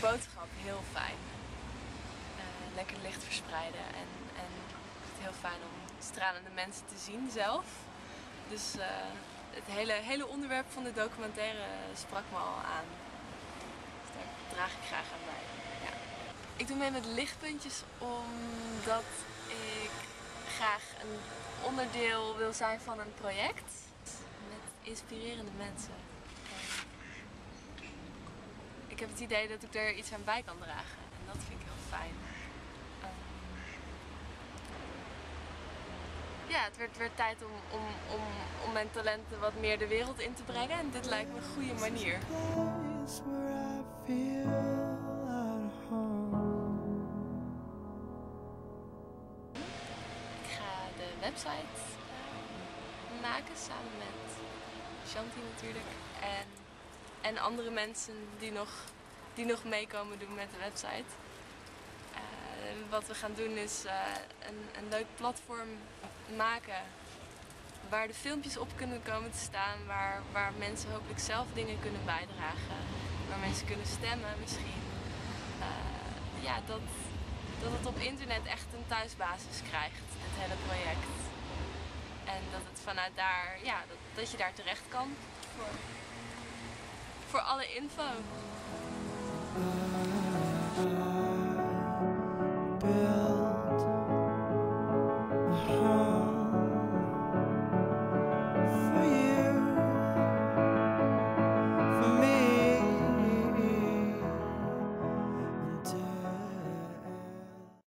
boodschap heel fijn. Uh, lekker licht verspreiden en, en het heel fijn om stralende mensen te zien zelf. Dus uh, het hele, hele onderwerp van de documentaire sprak me al aan. Dus daar draag ik graag aan bij. Ja. Ik doe mee met lichtpuntjes omdat ik graag een onderdeel wil zijn van een project met inspirerende mensen. Ik heb het idee dat ik er iets aan bij kan dragen en dat vind ik heel fijn. ja, het werd, werd tijd om, om, om, om mijn talenten wat meer de wereld in te brengen. En dit lijkt me een goede manier. Ik ga de website uh, maken samen met Shanti natuurlijk. En, andere mensen die nog, die nog meekomen doen met de website. Uh, wat we gaan doen is uh, een, een leuk platform maken waar de filmpjes op kunnen komen te staan, waar, waar mensen hopelijk zelf dingen kunnen bijdragen, waar mensen kunnen stemmen misschien. Uh, ja, dat, dat het op internet echt een thuisbasis krijgt, dit hele project. En dat het vanuit daar, ja, dat, dat je daar terecht kan voor alle info. Build